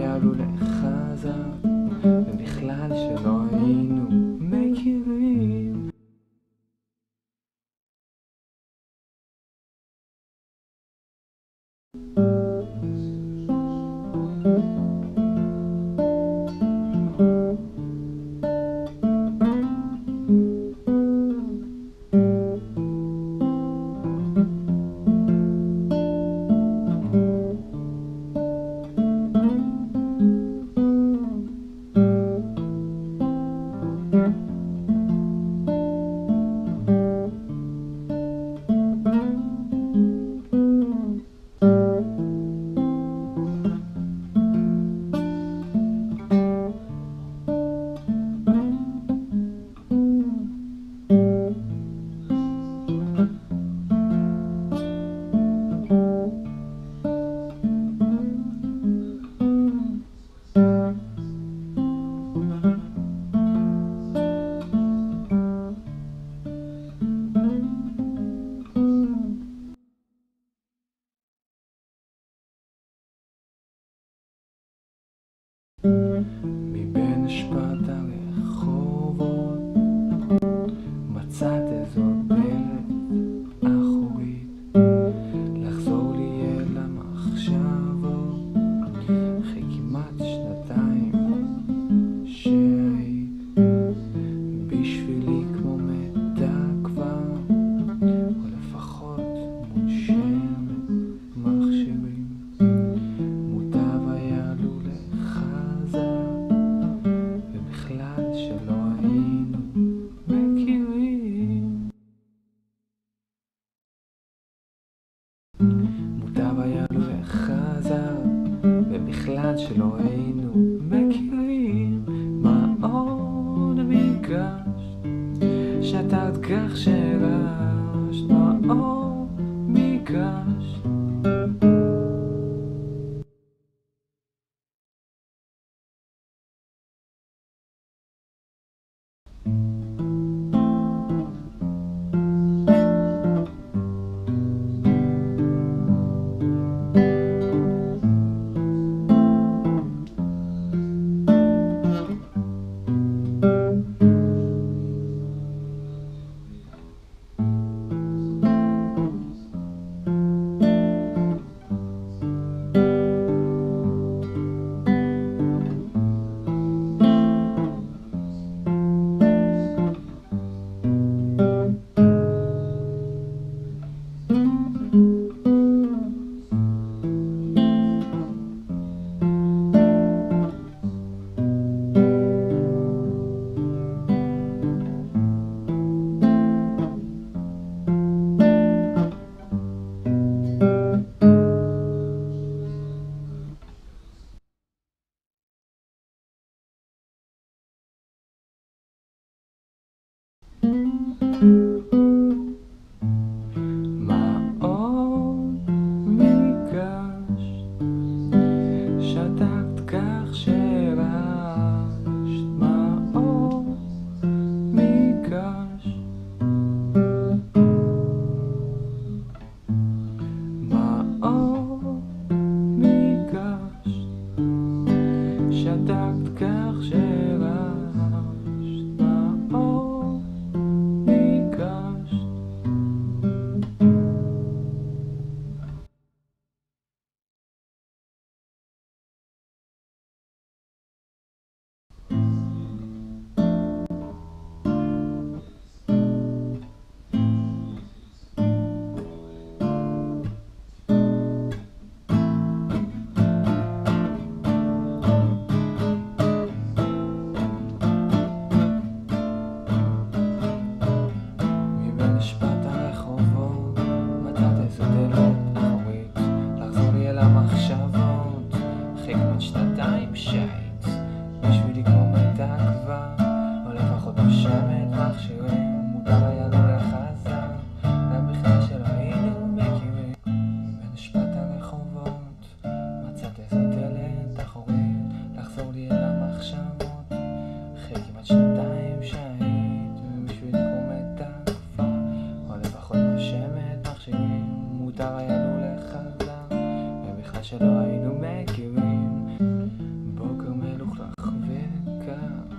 יעלו לחזה, ובכלל שלא. שלא היינו מכירים. מה עוד מגרש שתרת כך שרשת? מה עוד מגרש שלא היינו מכירים בוקר מלוכלך וקר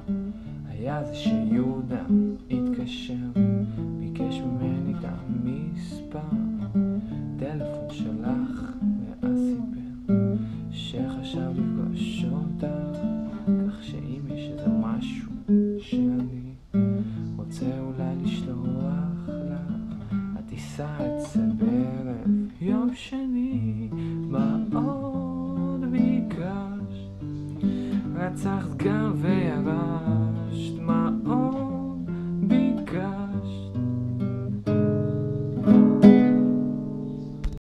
היה זה שיהודה התקשר. רצחת גם ויבר.